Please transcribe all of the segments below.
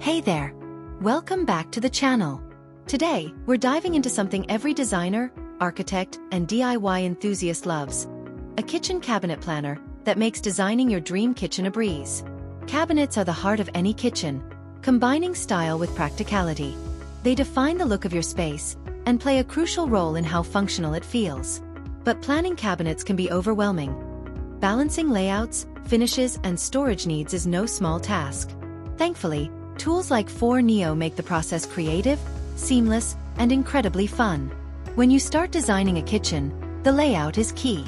Hey there! Welcome back to the channel. Today, we're diving into something every designer, architect, and DIY enthusiast loves. A kitchen cabinet planner that makes designing your dream kitchen a breeze. Cabinets are the heart of any kitchen, combining style with practicality. They define the look of your space and play a crucial role in how functional it feels. But planning cabinets can be overwhelming. Balancing layouts, finishes, and storage needs is no small task. Thankfully, Tools like Foyr Neo make the process creative, seamless, and incredibly fun. When you start designing a kitchen, the layout is key.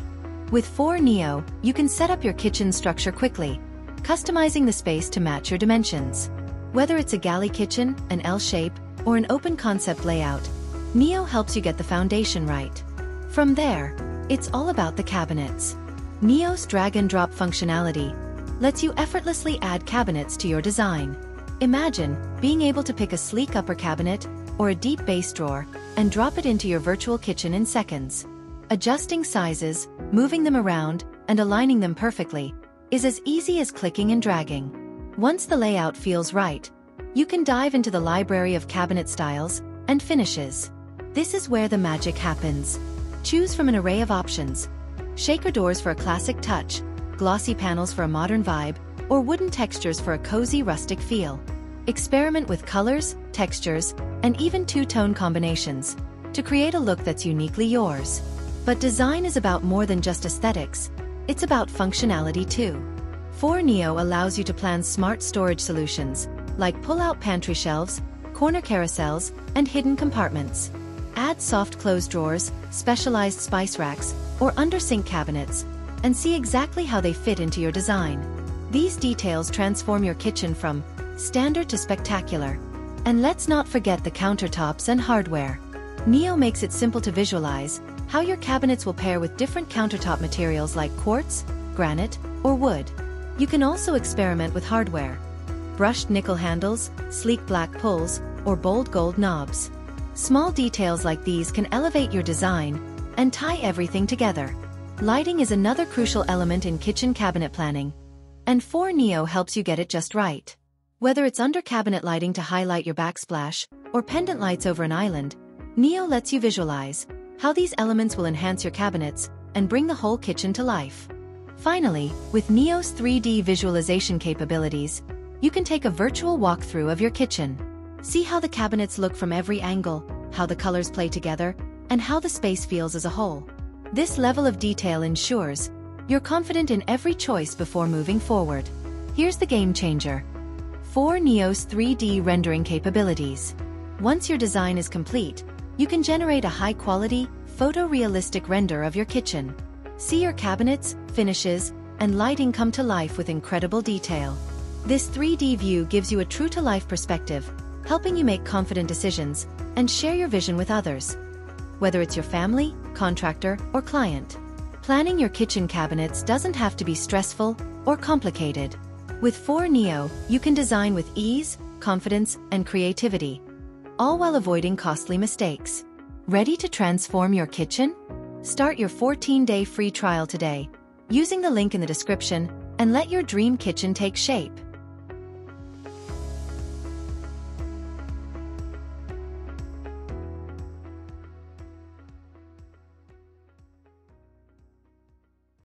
With Foyr Neo, you can set up your kitchen structure quickly, customizing the space to match your dimensions. Whether it's a galley kitchen, an L shape, or an open concept layout, Neo helps you get the foundation right. From there, it's all about the cabinets. Neo's drag and drop functionality lets you effortlessly add cabinets to your design. Imagine being able to pick a sleek upper cabinet or a deep base drawer and drop it into your virtual kitchen in seconds. Adjusting sizes, moving them around, and aligning them perfectly is as easy as clicking and dragging. Once the layout feels right, you can dive into the library of cabinet styles and finishes. This is where the magic happens. Choose from an array of options. Shaker doors for a classic touch, glossy panels for a modern vibe, or wooden textures for a cozy rustic feel. Experiment with colors, textures, and even two-tone combinations to create a look that's uniquely yours. But design is about more than just aesthetics, it's about functionality too. Foyr Neo allows you to plan smart storage solutions, like pull-out pantry shelves, corner carousels, and hidden compartments. Add soft close drawers, specialized spice racks, or under-sink cabinets, and see exactly how they fit into your design. These details transform your kitchen from standard to spectacular. And let's not forget the countertops and hardware. Neo makes it simple to visualize how your cabinets will pair with different countertop materials like quartz, granite, or wood. You can also experiment with hardware. Brushed nickel handles, sleek black pulls, or bold gold knobs. Small details like these can elevate your design and tie everything together. Lighting is another crucial element in kitchen cabinet planning, and Foyr Neo helps you get it just right. Whether it's under cabinet lighting to highlight your backsplash, or pendant lights over an island, Neo lets you visualize how these elements will enhance your cabinets and bring the whole kitchen to life. Finally, with Neo's 3D visualization capabilities, you can take a virtual walkthrough of your kitchen. See how the cabinets look from every angle, how the colors play together, and how the space feels as a whole. This level of detail ensures you're confident in every choice before moving forward. Here's the game changer. Foyr Neo's 3D rendering capabilities. Once your design is complete, you can generate a high-quality, photorealistic render of your kitchen. See your cabinets, finishes, and lighting come to life with incredible detail. This 3D view gives you a true-to-life perspective, helping you make confident decisions and share your vision with others. Whether it's your family, contractor, or client. Planning your kitchen cabinets doesn't have to be stressful or complicated. With Foyr Neo, you can design with ease, confidence, and creativity, all while avoiding costly mistakes. Ready to transform your kitchen? Start your 14-day free trial today, using the link in the description, and let your dream kitchen take shape.